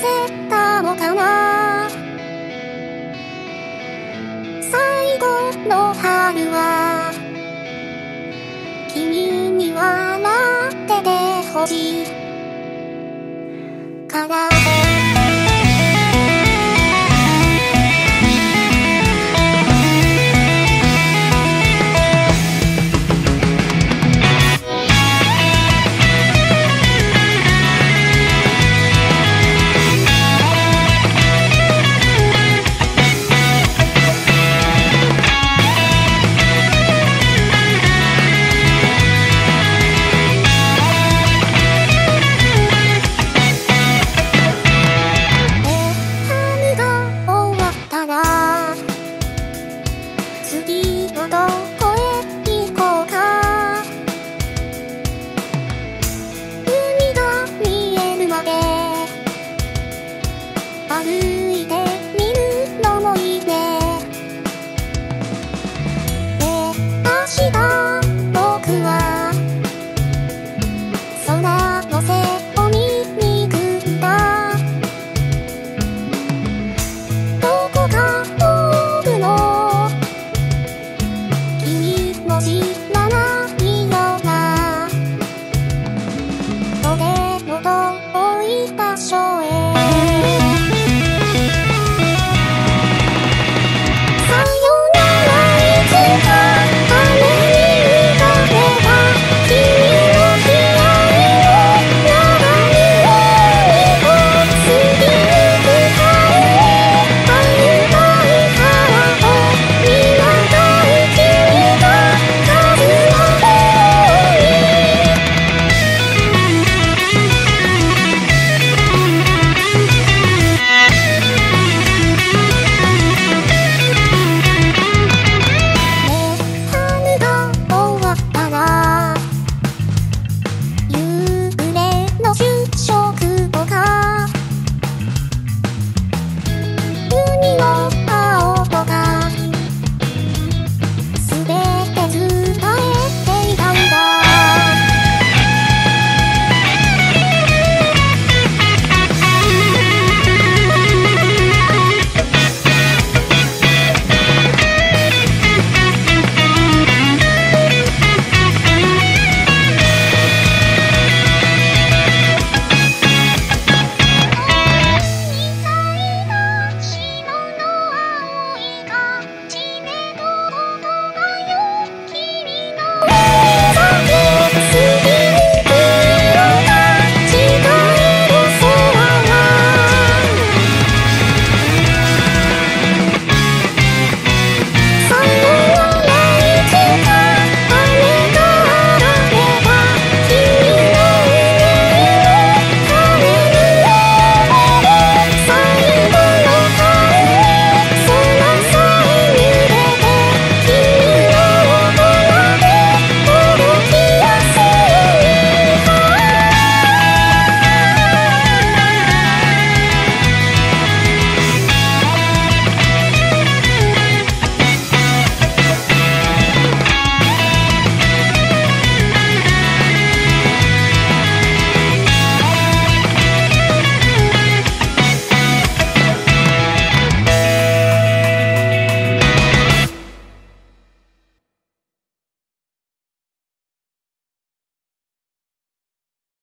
せたのかな最後の春は君に笑っててほしい。から